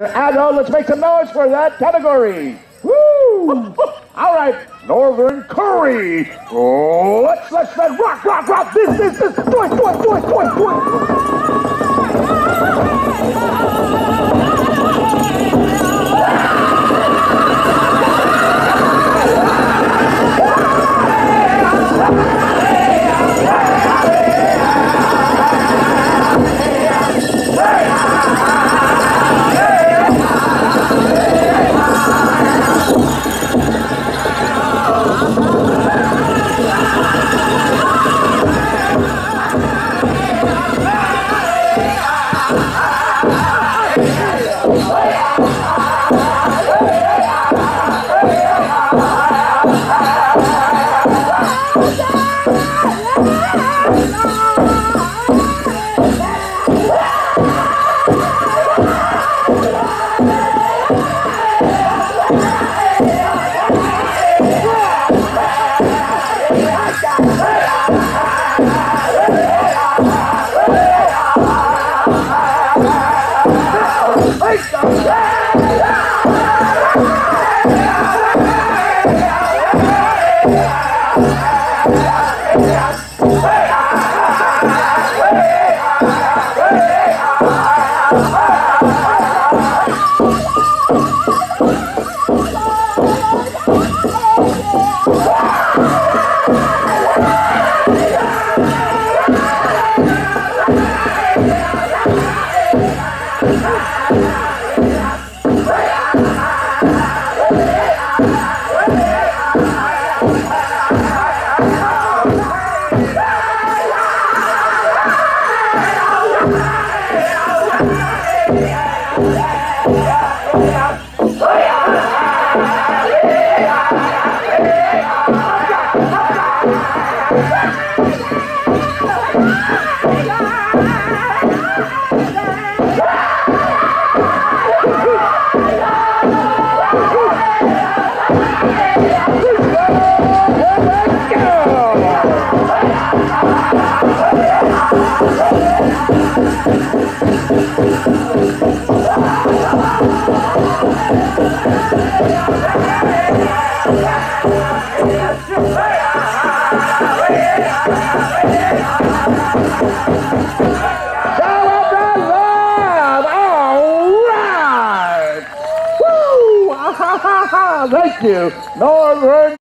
Adult, let's make some noise for that category. Woo! All right, Northern Cree. Oh, let's let's let rock, rock, rock. This, this, this. Do it, do it, do it, do it, do it. All right. Woo! Ah, Thank you, Northern